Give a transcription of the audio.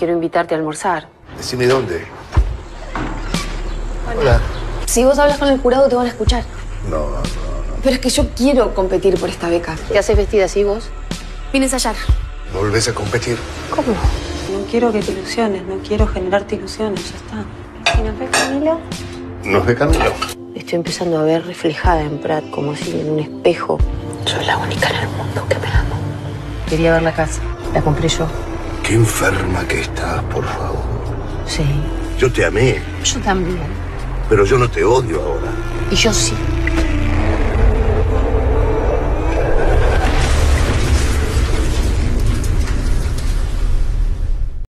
quiero invitarte a almorzar. Decime dónde. Hola. Si vos hablas con el jurado te van a escuchar. No, no, no. Pero es que yo quiero competir por esta beca. ¿Te haces vestida así vos? Vine a ensayar. ¿Volvés a competir? ¿Cómo? No quiero que te ilusiones, no quiero generarte ilusiones, ya está. ¿Y nos ve Camilo? ¿Nos ve Camilo? Estoy empezando a ver reflejada en Prat como si en un espejo. Soy la única en el mundo que me amo. Quería ver la casa. La compré yo. Qué enferma que estás, por favor. Sí. Yo te amé, Yo también. pero yo no te odio ahora. Y yo sí.